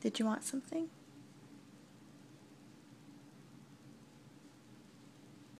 Did you want something?